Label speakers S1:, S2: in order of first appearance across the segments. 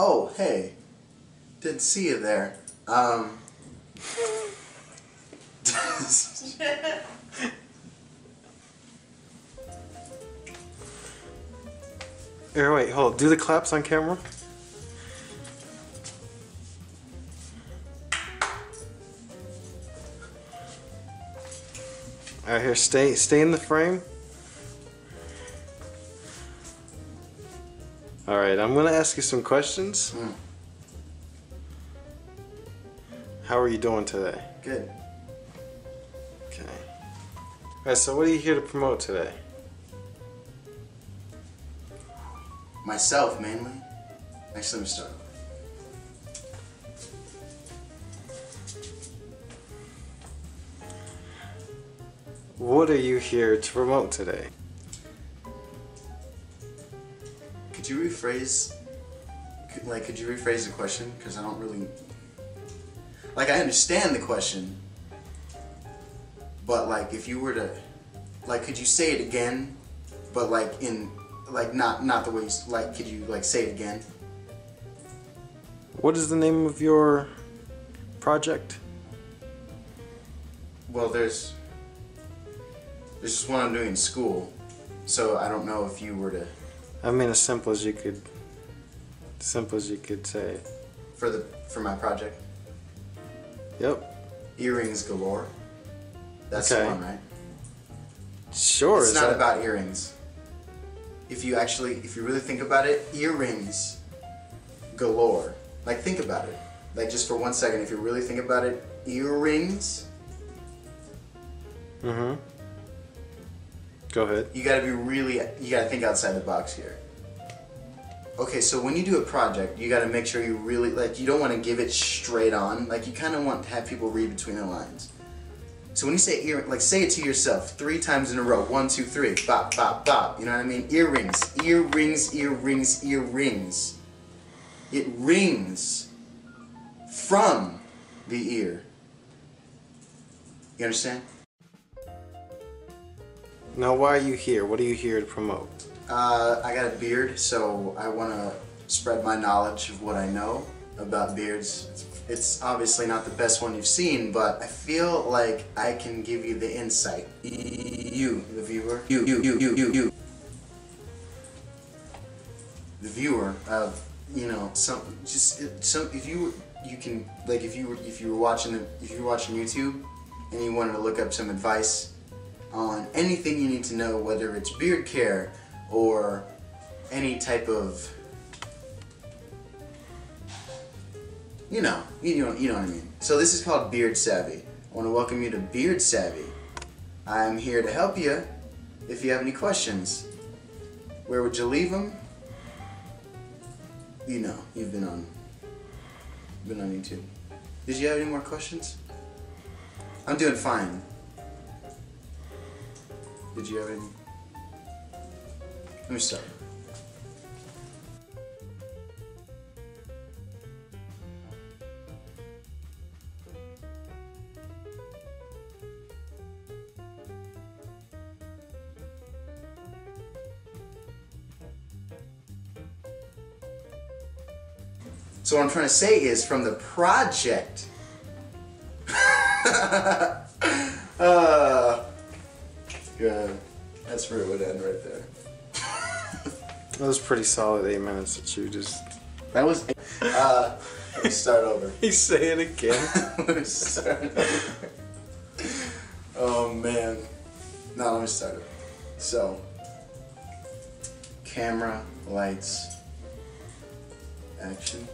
S1: Oh, hey. Didn't see you there. Um.
S2: Here, wait, hold. Do the claps on camera. Alright, here, stay, stay in the frame. Alright, I'm gonna ask you some questions.
S1: Mm.
S2: How are you doing today?
S1: Good.
S2: Okay. Alright, so what are you here to promote today?
S1: Myself, mainly. Actually, let me start.
S2: What are you here to promote today?
S1: Could you rephrase? could- Like, could you rephrase the question? Because I don't really. Like, I understand the question, but like, if you were to, like, could you say it again? But like in, like not not the way you like. Could you like say it again?
S2: What is the name of your project?
S1: Well, there's there's just one I'm doing in school, so I don't know if you were to
S2: I mean, as simple as you could, simple as you could say. it.
S1: for the for my project.
S2: Yep.
S1: Earrings galore. That's
S2: Okay.
S1: the one, right?
S2: Sure.
S1: it's
S2: is
S1: not
S2: that-
S1: about earrings. If you actually, if you really think about it, earrings galore. Like think about it. Like just for one second, if you really think about it, earrings.
S2: Mm-hmm. Go ahead.
S1: You gotta be really, you gotta think outside the box here. Okay, so when you do a project, you gotta make sure you really, like, you don't wanna give it straight on. Like, you kinda want to have people read between the lines. So when you say ear, like, say it to yourself three times in a row. One, two, three. Bop, bop, bop. You know what I mean? Earrings, earrings, earrings, earrings. It rings from the ear. You understand?
S2: Now, why are you here? What are you here to promote?
S1: Uh, I got a beard, so I want to spread my knowledge of what I know about beards. It's, obviously not the best one you've seen, but I feel like I can give you the insight. You, the viewer, you, you, you, you, you, you, the viewer of you know some just some if you you can like if you were if you were watching the if you were watching YouTube and you wanted to look up some advice on anything you need to know, whether it's beard care or any type of, you know, you know, you know what I mean. So this is called BeardSavvy. I want to welcome you to BeardSavvy. I'm here to help you if you have any questions. Where would you leave them? You know, you've been on, been on YouTube. Did you have any more questions? I'm doing fine. Did you have any? Let me start. So what I'm trying to say is from the project. uh, good. That's where it would end right there.
S2: That was pretty solid eight minutes that you just.
S1: That was. Uh, let me start over.
S2: You say it again.
S1: let me start over. Oh man. No, let me start over. So, camera, lights, action.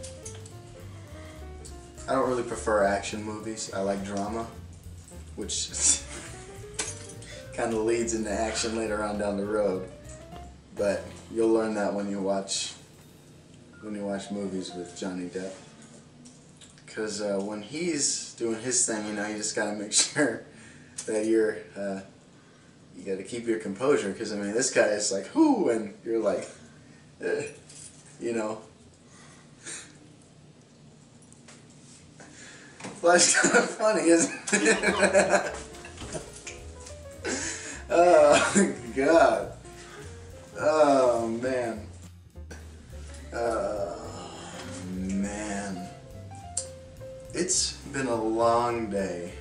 S1: I don't really prefer action movies. I like drama, which kind of leads into action later on down the road. But you'll learn that when you watch when you watch movies with Johnny Depp. Because uh, when he's doing his thing, you know, you just gotta make sure that you're uh, you gotta keep your composure. Because I mean, this guy is like, whoo, and you're like, eh, you know. Life's kind of funny, isn't it? Oh, God. Oh, man. Oh, man. It's been a long day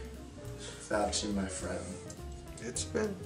S1: without you, my friend.
S2: It's been